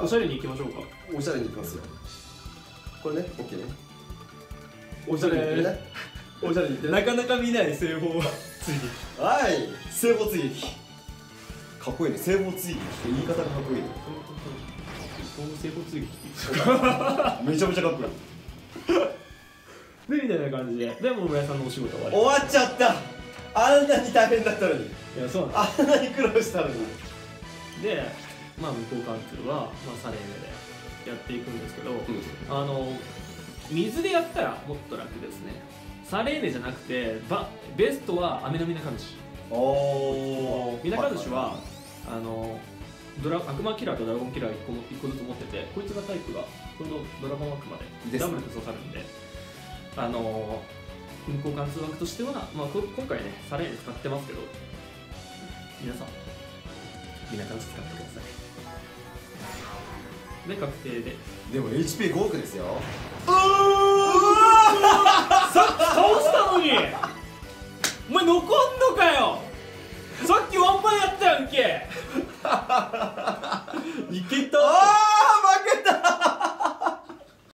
おしゃれに行きましょうか。おしゃれにいきますよ。これね OK ね。おしゃれ。ね。おしゃれにい ってね。なかなか見ない製法はついにはい。聖母追撃かっこいいね。聖母追撃って言い方がかっこいいね。この製法追撃めちゃめちゃかっこいい。でみたいな感じで。でも村井さんのお仕事終わり。終わっちゃった。あんなに大変だったのに。いやそうなんあんなに苦労したのに。ででまあ向こう関係は、まあ、サレーネでやっていくんですけど、あの水でやったらもっと楽ですね。サレーネじゃなくてバベストはアメノミナカヌシおおミナカヌシはあのドラ悪魔キラーとドラゴンキラー1個も一個ずつ持っててこいつがタイプがちょうどドラゴン悪魔でダブルで刺さるんであの運行貫通枠としては、まあ、こ今回ねサレーネ使ってますけど皆さんミナカヌシ使ってくださいで確定で。でも HP5 億ですよ。さっき倒したのに！お前残んのかよ！さっきワンパンやったやんけ！いけたあ